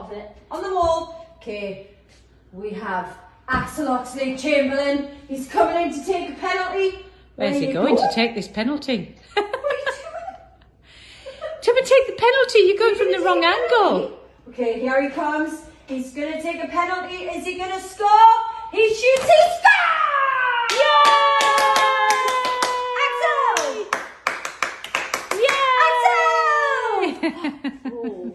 of it on the wall. Okay, we have Axel Oxlade Chamberlain. He's coming in to take a penalty. Where's he going go. to take this penalty? To take the penalty. You're going from the wrong angle. Okay, here he comes. He's gonna take a penalty. Is he gonna score? He shoots. He scores! Axel! Yay! Axel! Oh.